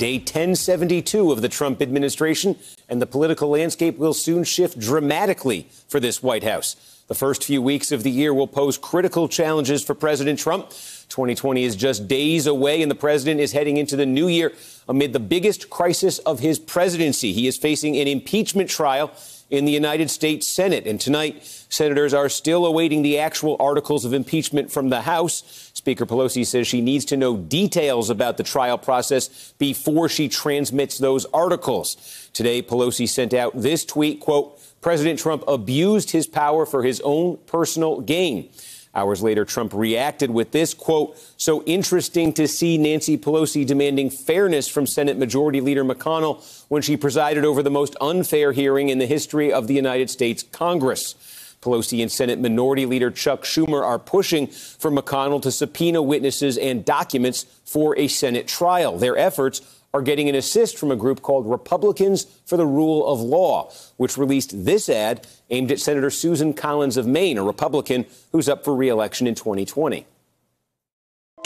day 1072 of the Trump administration, and the political landscape will soon shift dramatically for this White House. The first few weeks of the year will pose critical challenges for President Trump. 2020 is just days away, and the president is heading into the new year amid the biggest crisis of his presidency. He is facing an impeachment trial in the United States Senate. And tonight, senators are still awaiting the actual articles of impeachment from the House. Speaker Pelosi says she needs to know details about the trial process before she transmits those articles. Today, Pelosi sent out this tweet, quote, President Trump abused his power for his own personal gain. Hours later, Trump reacted with this quote, so interesting to see Nancy Pelosi demanding fairness from Senate Majority Leader McConnell when she presided over the most unfair hearing in the history of the United States Congress. Pelosi and Senate Minority Leader Chuck Schumer are pushing for McConnell to subpoena witnesses and documents for a Senate trial. Their efforts are getting an assist from a group called Republicans for the Rule of Law, which released this ad aimed at Senator Susan Collins of Maine, a Republican who's up for reelection in 2020.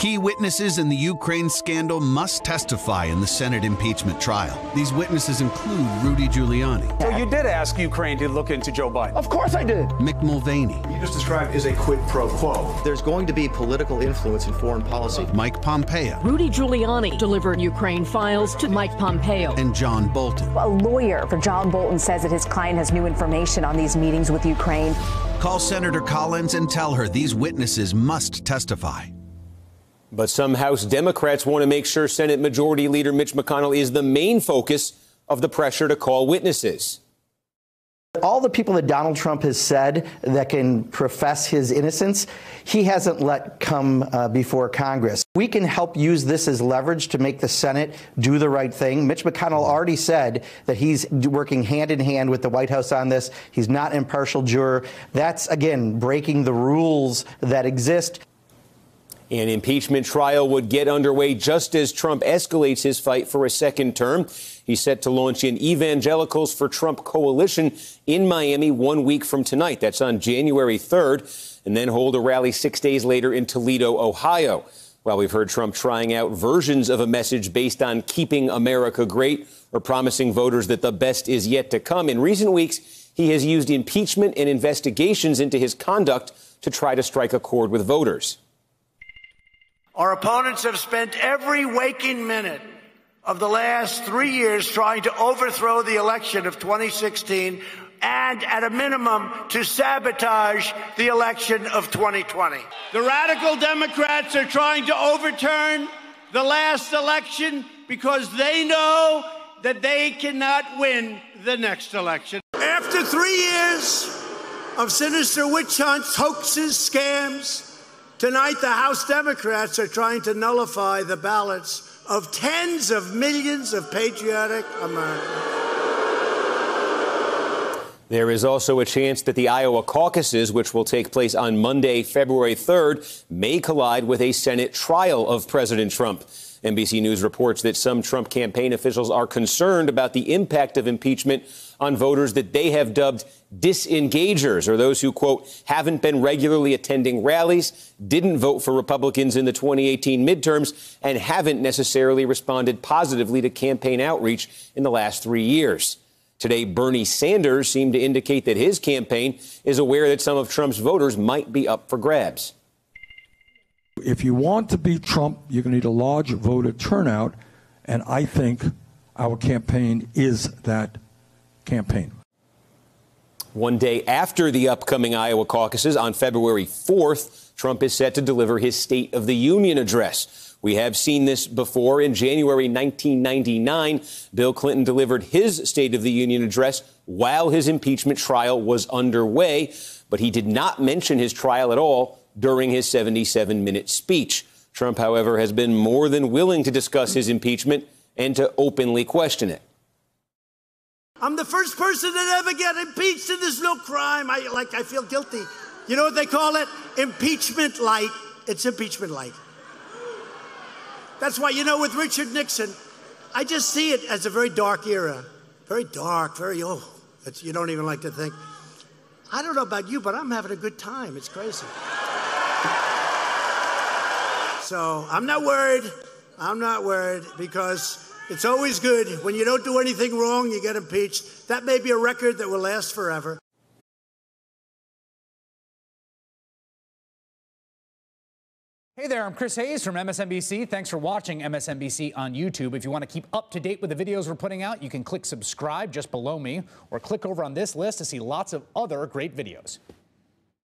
Key witnesses in the Ukraine scandal must testify in the Senate impeachment trial. These witnesses include Rudy Giuliani. So you did ask Ukraine to look into Joe Biden? Of course I did. Mick Mulvaney. You just described as a quid pro quo. There's going to be political influence in foreign policy. Mike Pompeo. Rudy Giuliani delivered Ukraine files to Mike Pompeo. And John Bolton. A lawyer for John Bolton says that his client has new information on these meetings with Ukraine. Call Senator Collins and tell her these witnesses must testify. But some House Democrats want to make sure Senate Majority Leader Mitch McConnell is the main focus of the pressure to call witnesses. All the people that Donald Trump has said that can profess his innocence, he hasn't let come uh, before Congress. We can help use this as leverage to make the Senate do the right thing. Mitch McConnell already said that he's working hand in hand with the White House on this. He's not impartial juror. That's, again, breaking the rules that exist. An impeachment trial would get underway just as Trump escalates his fight for a second term. He's set to launch an Evangelicals for Trump coalition in Miami one week from tonight. That's on January 3rd, and then hold a rally six days later in Toledo, Ohio. While we've heard Trump trying out versions of a message based on keeping America great or promising voters that the best is yet to come, in recent weeks, he has used impeachment and investigations into his conduct to try to strike a chord with voters. Our opponents have spent every waking minute of the last three years trying to overthrow the election of 2016 and, at a minimum, to sabotage the election of 2020. The radical Democrats are trying to overturn the last election because they know that they cannot win the next election. After three years of sinister witch hunts, hoaxes, scams, Tonight, the House Democrats are trying to nullify the ballots of tens of millions of patriotic Americans. There is also a chance that the Iowa caucuses, which will take place on Monday, February 3rd, may collide with a Senate trial of President Trump. NBC News reports that some Trump campaign officials are concerned about the impact of impeachment on voters that they have dubbed disengagers, or those who, quote, haven't been regularly attending rallies, didn't vote for Republicans in the 2018 midterms, and haven't necessarily responded positively to campaign outreach in the last three years. Today, Bernie Sanders seemed to indicate that his campaign is aware that some of Trump's voters might be up for grabs. If you want to beat Trump, you're going to need a large voter turnout, and I think our campaign is that campaign. One day after the upcoming Iowa caucuses on February 4th, Trump is set to deliver his State of the Union address. We have seen this before. In January 1999, Bill Clinton delivered his State of the Union address while his impeachment trial was underway, but he did not mention his trial at all during his 77 minute speech. Trump, however, has been more than willing to discuss his impeachment and to openly question it. I'm the first person to ever get impeached, and there's no crime. I like I feel guilty. You know what they call it? Impeachment light. It's impeachment light. That's why, you know, with Richard Nixon, I just see it as a very dark era. Very dark, very, oh, you don't even like to think. I don't know about you, but I'm having a good time. It's crazy. So I'm not worried. I'm not worried because It's always good. When you don't do anything wrong, you get impeached. That may be a record that will last forever. Hey there, I'm Chris Hayes from MSNBC. Thanks for watching MSNBC on YouTube. If you want to keep up to date with the videos we're putting out, you can click subscribe just below me or click over on this list to see lots of other great videos.